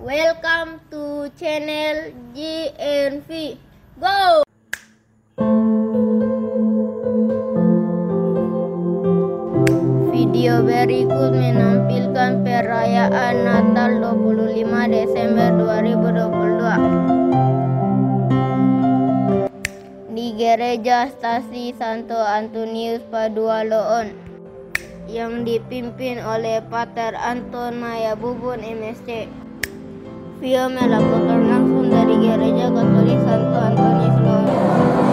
Welcome to channel GNV. Go! Video berikut menampilkan perayaan Natal 25 Desember 2022 di Gereja Stasi Santo Antonius Padua Loon yang dipimpin oleh Pater Anton Maya Bubun MSC. Vio melaporkan langsung dari Gereja Katolik Santo Antonius Loon.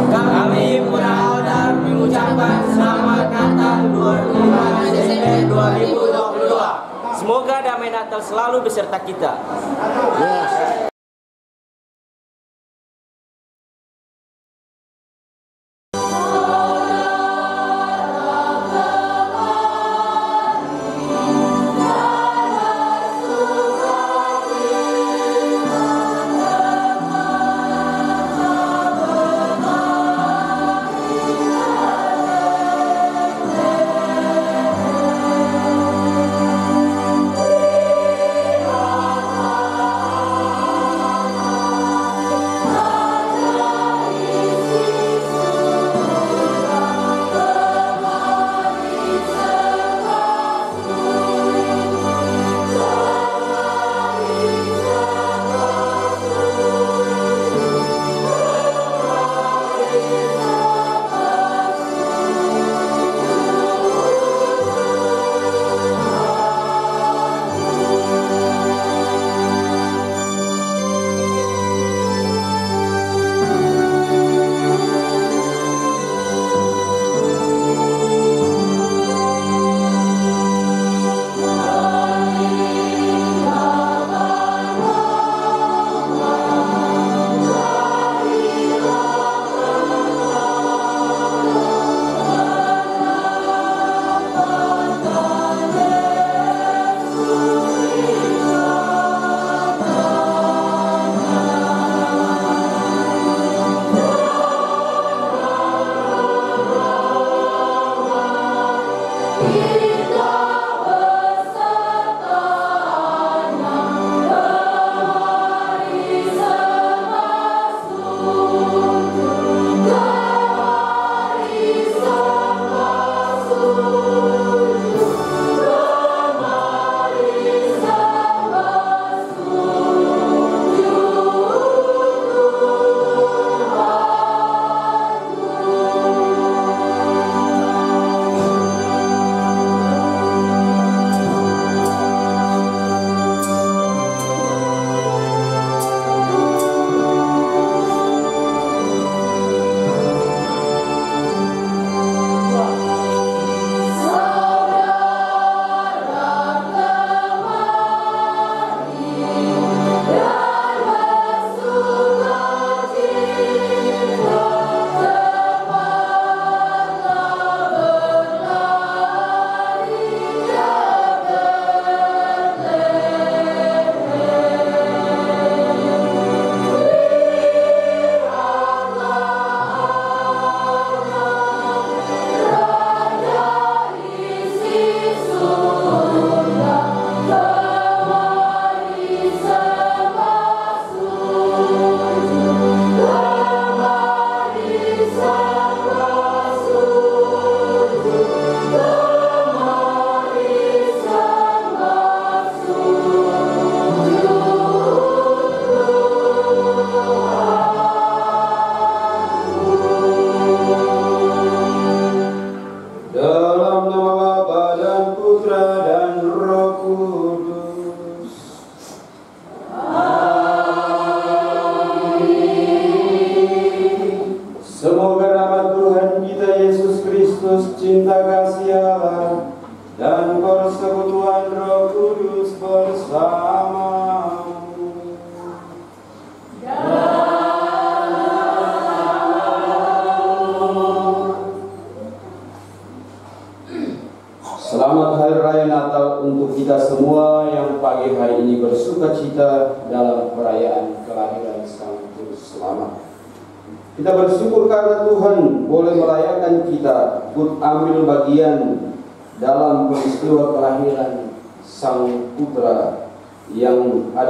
Kami Pura dan mengucapkan selamat Natal 25 Desember 2022. Semoga damai Natal selalu beserta kita. Dalam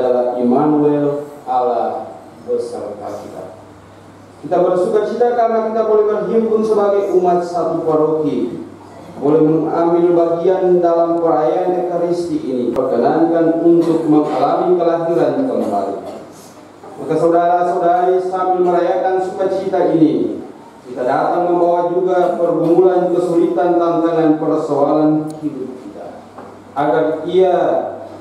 adalah Immanuel Allah beserta kita. Kita bersuka cita karena kita boleh berhimpun sebagai umat satu paroki, boleh mengambil bagian dalam perayaan Ekaristi ini, perkenankan untuk mengalami kelahiran kembali. Maka saudara-saudari sambil merayakan sukacita ini, kita datang membawa juga pergumulan kesulitan tantangan persoalan hidup kita. Agar ia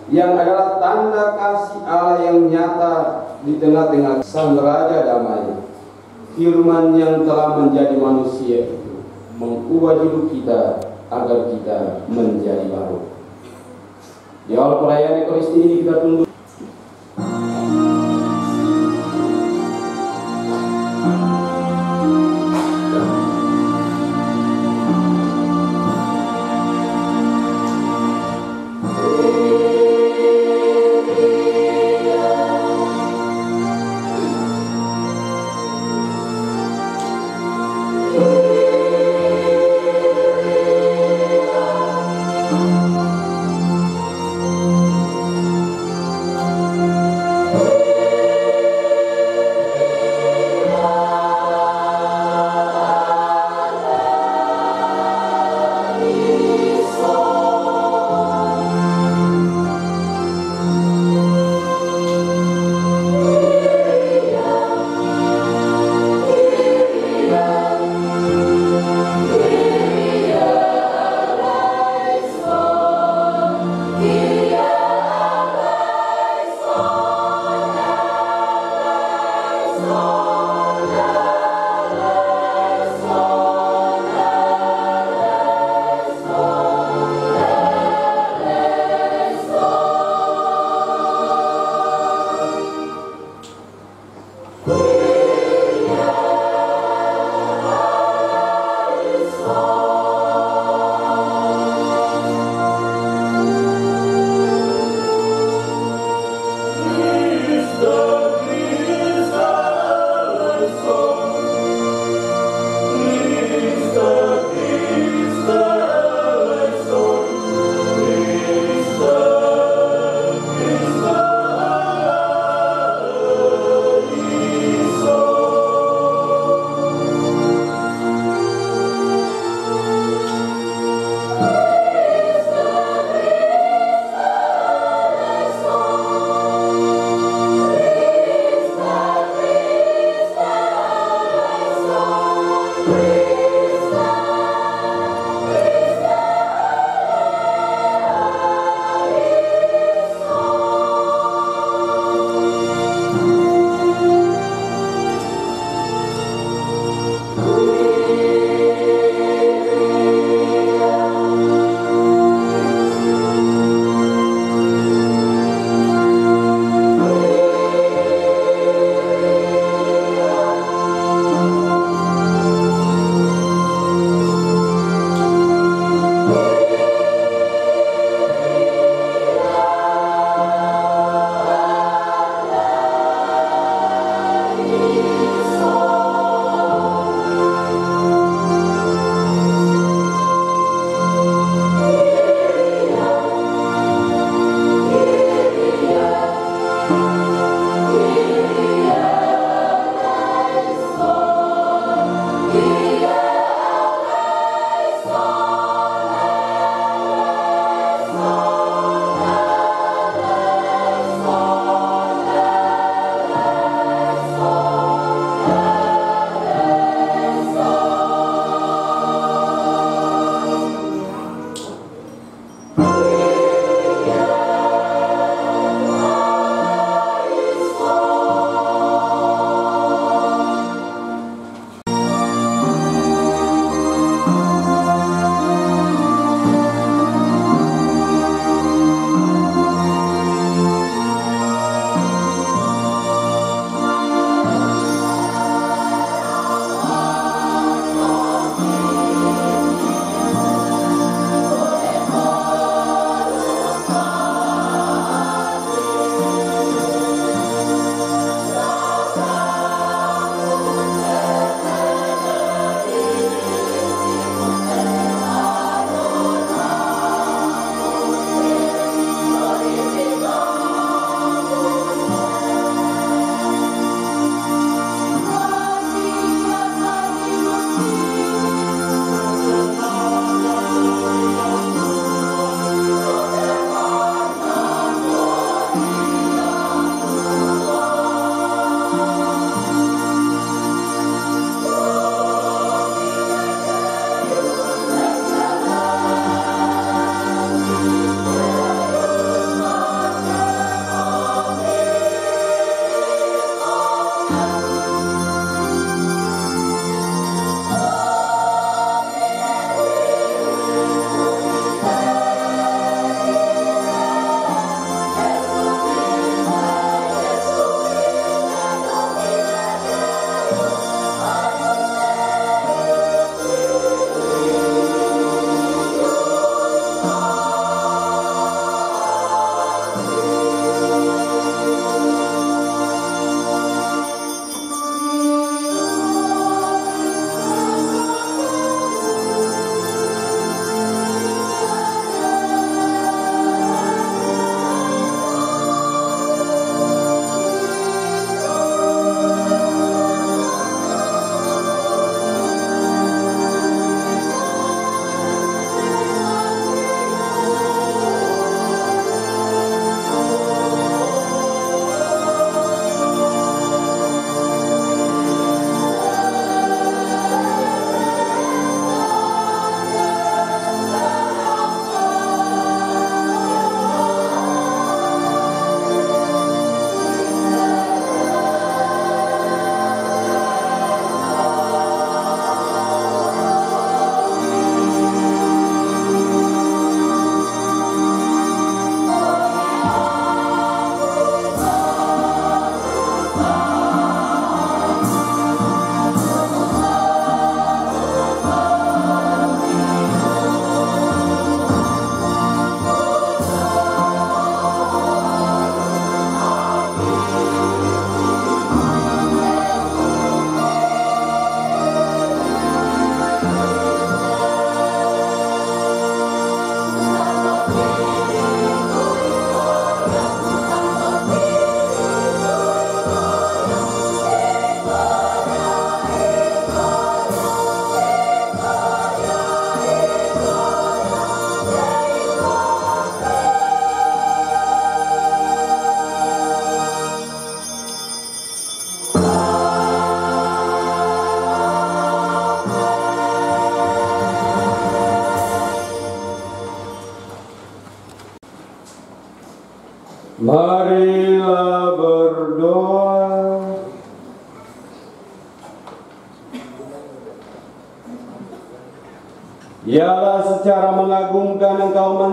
yang adalah tanda kasih Allah yang nyata di tengah-tengah sang Raja Damai. Firman yang telah menjadi manusia itu mengubah hidup kita agar kita menjadi baru. Di awal perayaan Ekaristi ini kita tunduk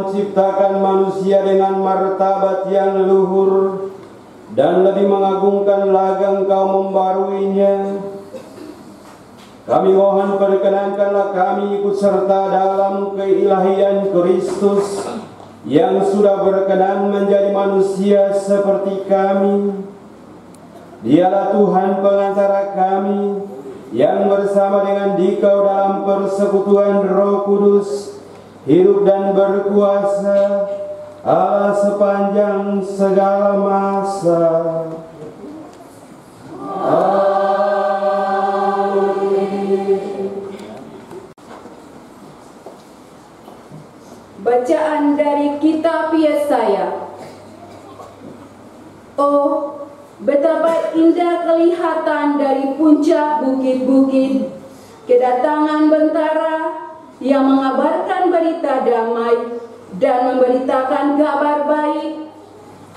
menciptakan manusia dengan martabat yang luhur dan lebih mengagumkan lagi engkau membaruinya. Kami mohon perkenankanlah kami ikut serta dalam keilahian Kristus yang sudah berkenan menjadi manusia seperti kami. Dialah Tuhan pengantara kami yang bersama dengan dikau dalam persekutuan roh kudus hidup dan berkuasa Allah sepanjang segala masa. Bacaan dari Kitab Yesaya. Oh, Betapa indah kelihatan dari puncak bukit-bukit kedatangan bentara yang mengabarkan berita damai dan memberitakan kabar baik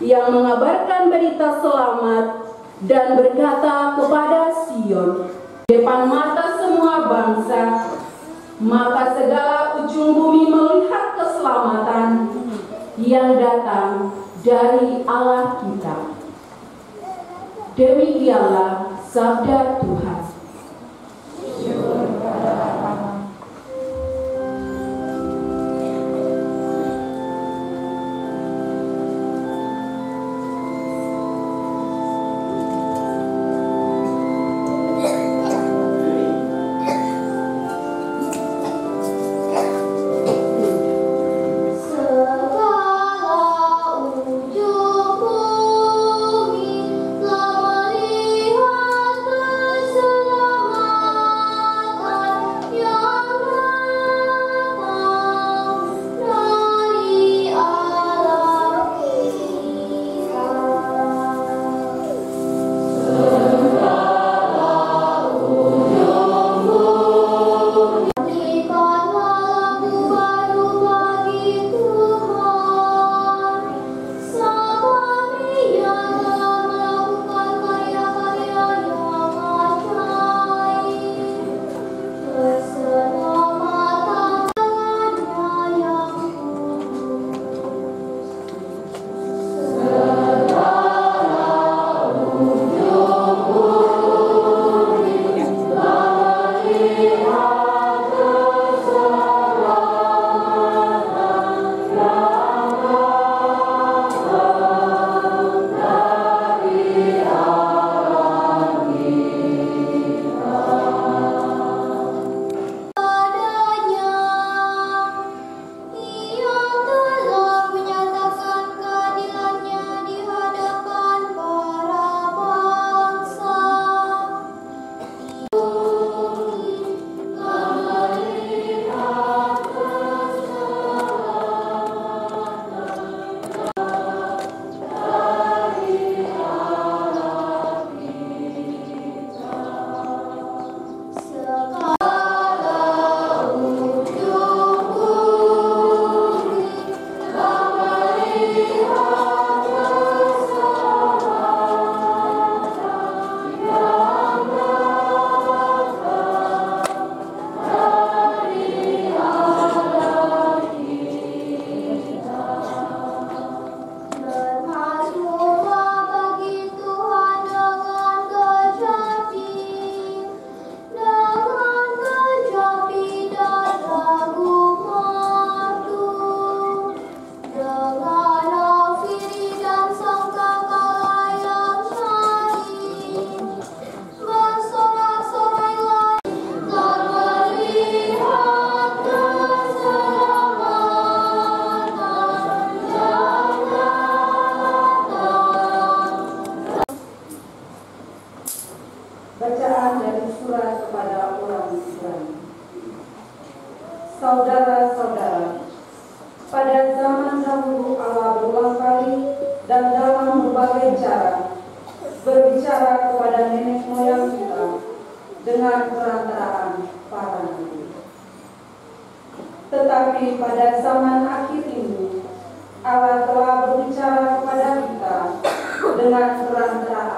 yang mengabarkan berita selamat dan berkata kepada Sion depan mata semua bangsa maka segala ujung bumi melihat keselamatan yang datang dari Allah kita. Demikianlah sabda Tuhan. Bacaan dari surat kepada orang Islam. Saudara-saudara, pada zaman dahulu Allah berulang kali dan dalam berbagai cara berbicara kepada nenek moyang kita dengan perantaraan para nabi. Tetapi pada zaman akhir ini Allah telah berbicara kepada kita dengan perantaraan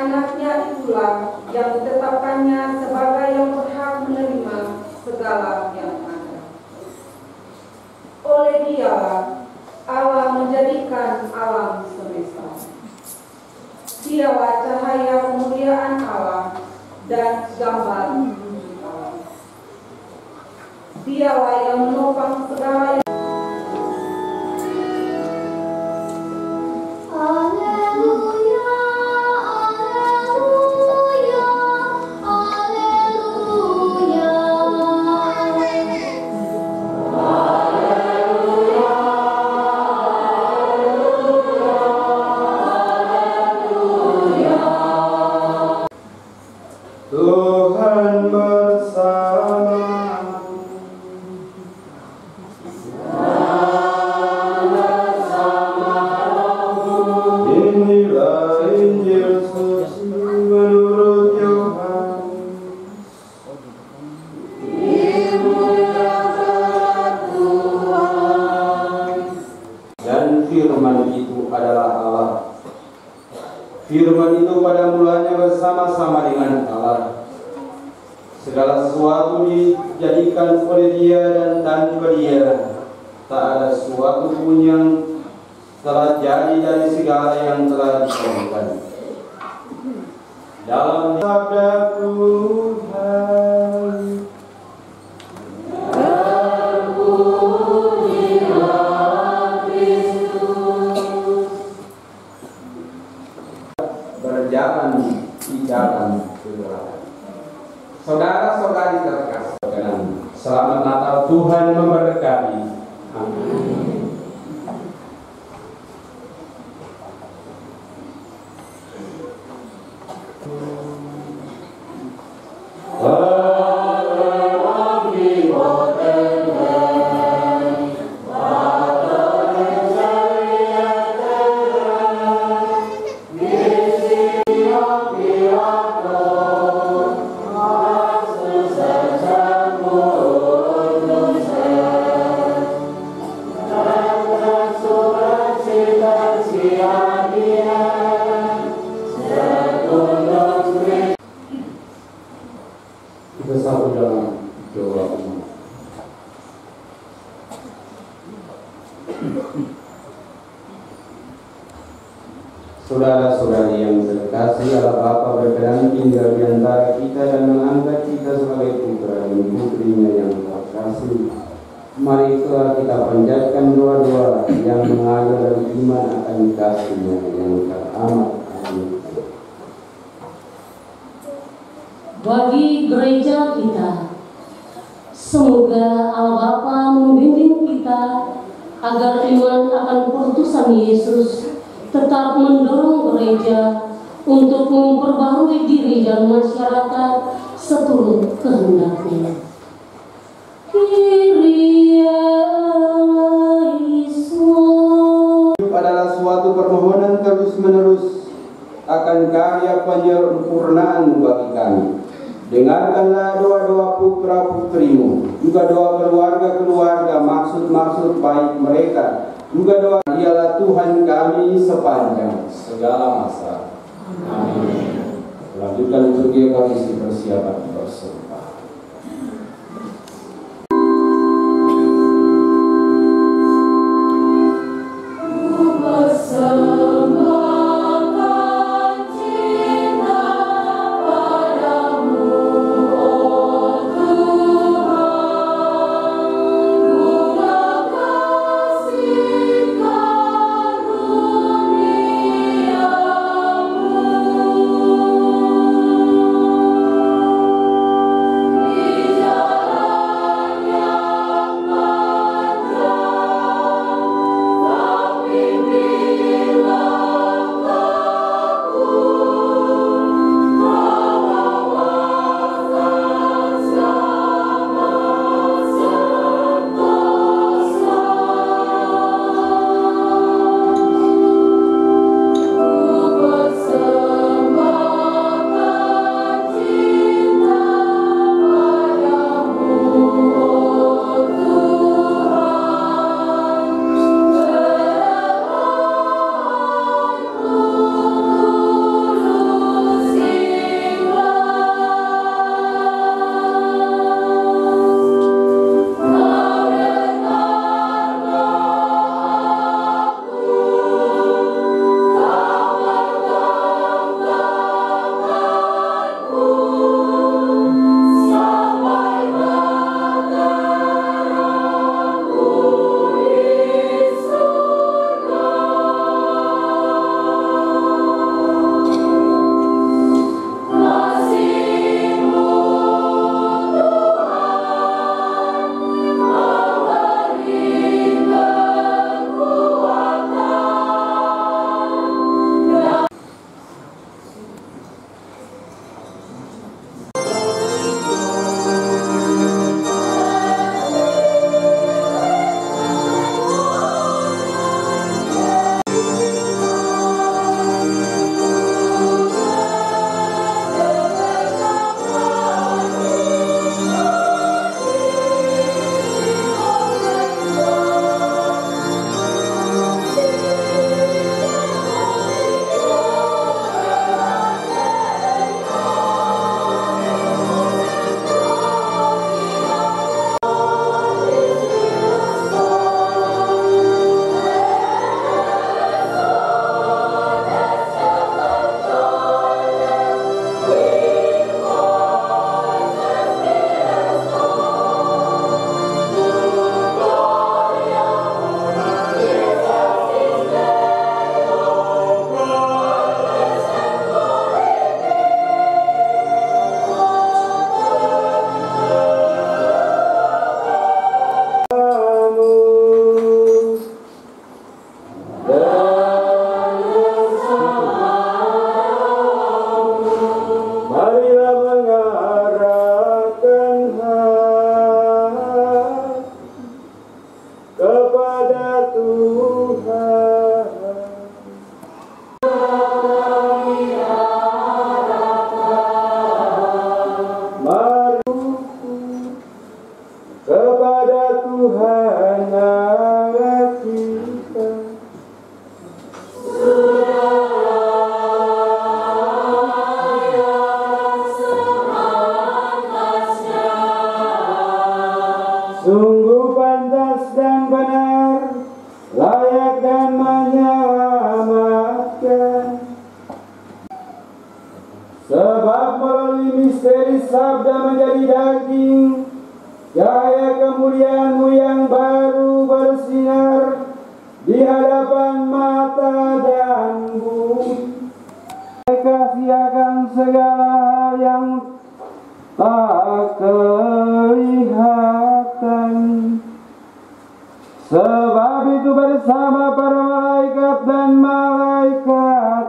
Anaknya itulah yang ditetapkannya sebagai yang berhak menerima segala yang ada. Oleh dialah Allah menjadikan alam semesta. Dialah cahaya kemuliaan Allah dan gambar Allah. Dialah yang menopang segala yang tetap mendorong gereja untuk memperbarui diri dan masyarakat seturut kehendaknya. Adalah suatu permohonan terus-menerus akan karya penyempurnaan bagi kami. Dengarkanlah doa-doa putra-putrimu, juga doa keluarga-keluarga, maksud-maksud baik mereka, juga doa dialah Tuhan kami sepanjang segala masa. Amin. Lanjutkan untuk Eucharistia persiapan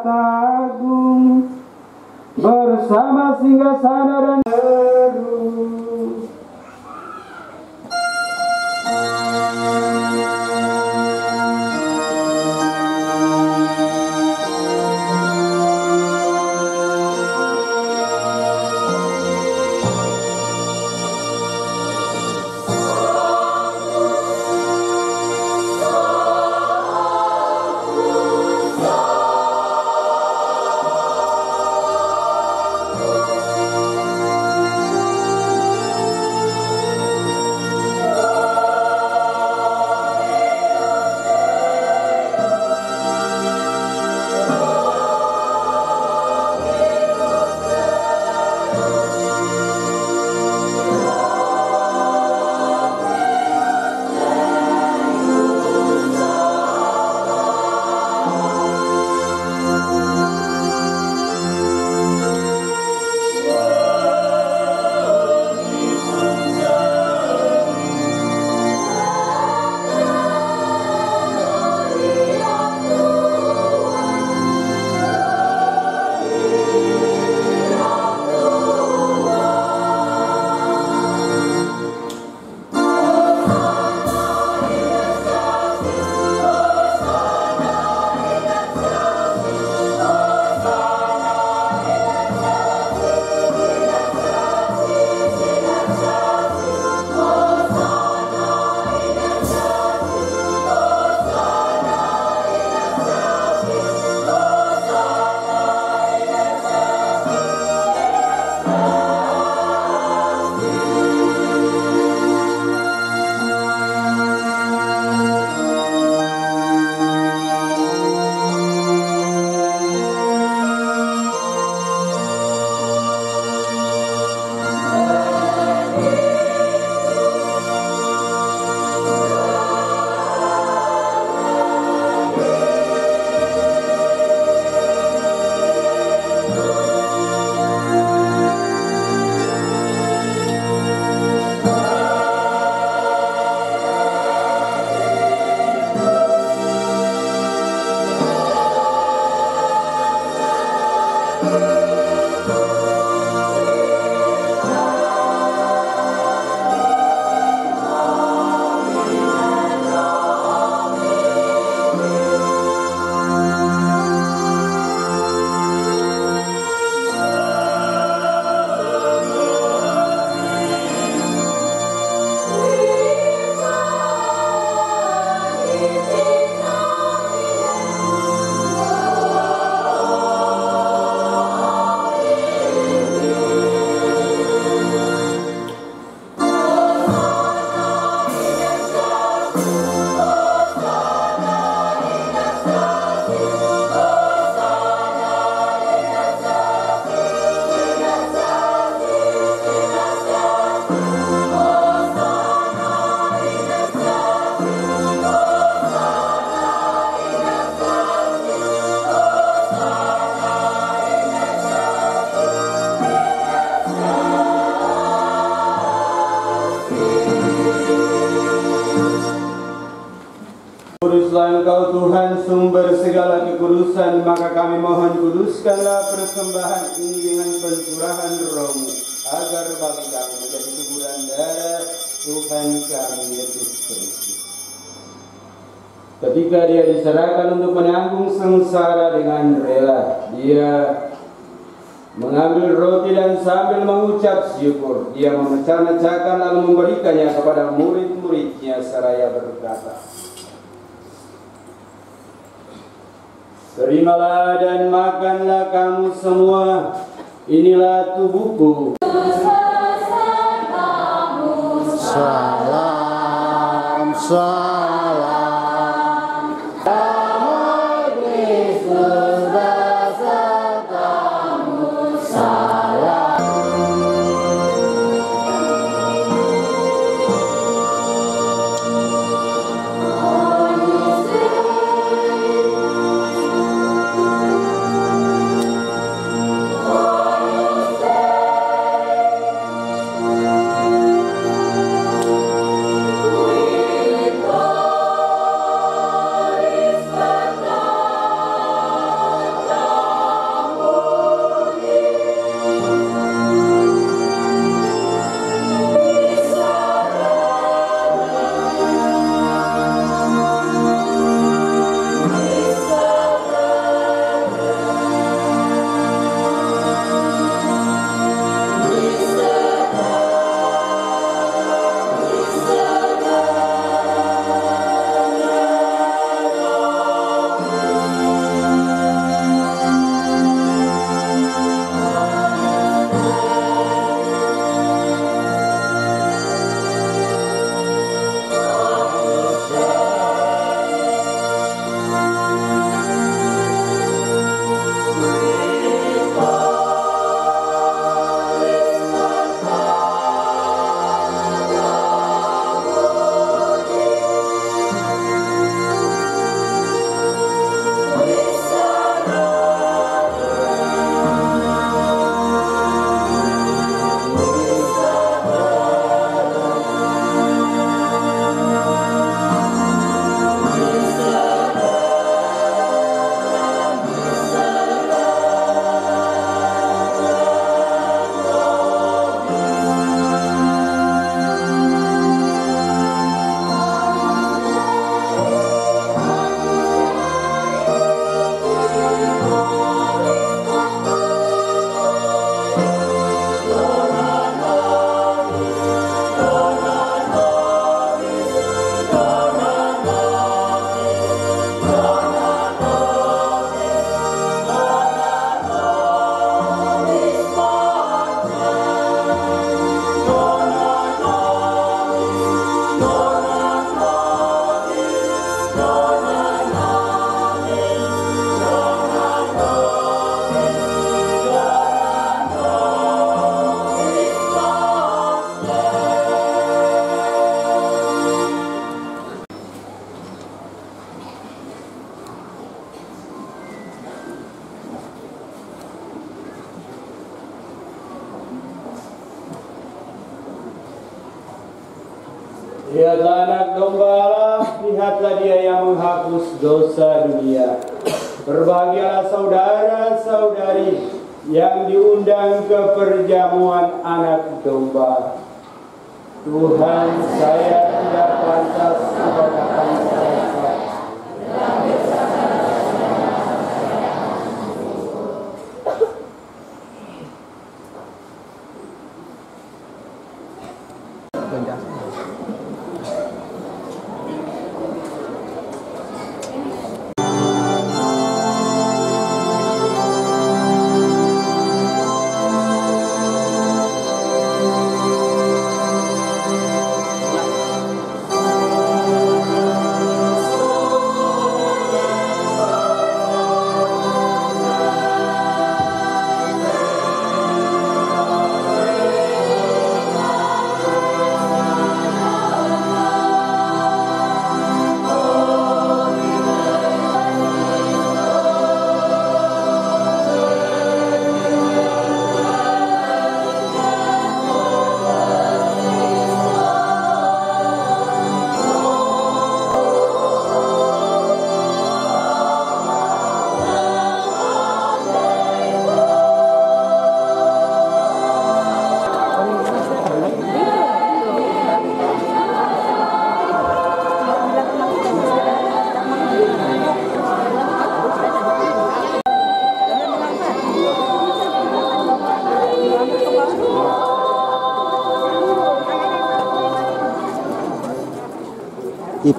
agung Bersama singgasana dan Maka kami mohon kuduskanlah persembahan ini dengan pencurahan rohmu Agar bagi kami menjadi kuburan darah Tuhan kami Yesus Kristus. Ketika dia diserahkan untuk menanggung sengsara dengan rela Dia mengambil roti dan sambil mengucap syukur Dia memecah-mecahkan lalu memberikannya kepada murid-muridnya Seraya berkata Terimalah dan makanlah kamu semua. Inilah tubuhku. Salam, salam. Saudara-saudari yang diundang ke perjamuan anak domba. Tuhan saya tidak pantas mengatakan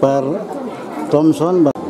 saya. Ipar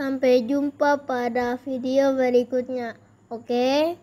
Sampai jumpa pada video berikutnya. Oke?